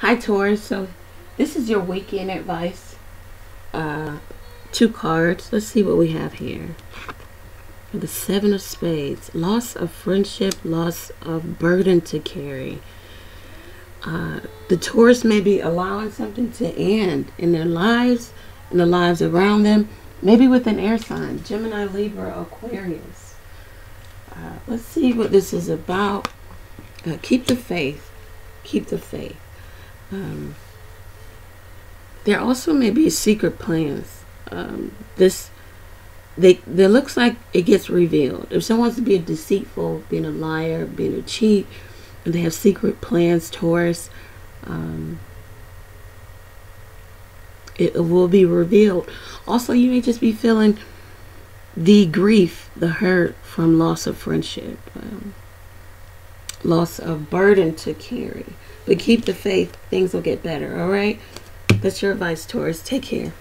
Hi, Taurus. So, this is your weekend advice. Uh, two cards. Let's see what we have here. The Seven of Spades. Loss of friendship, loss of burden to carry. Uh, the Taurus may be allowing something to end in their lives, in the lives around them, maybe with an air sign Gemini, Libra, Aquarius. Uh, let's see what this is about. Uh, keep the faith. Keep the faith. Um, there also may be secret plans. Um, this they there looks like it gets revealed. If someone's to be deceitful, being a liar, being a cheat, and they have secret plans, Taurus, um, it will be revealed. Also, you may just be feeling the grief, the hurt from loss of friendship, um, loss of burden to carry. But keep the faith, things will get better, all right? That's your advice, Taurus. Take care.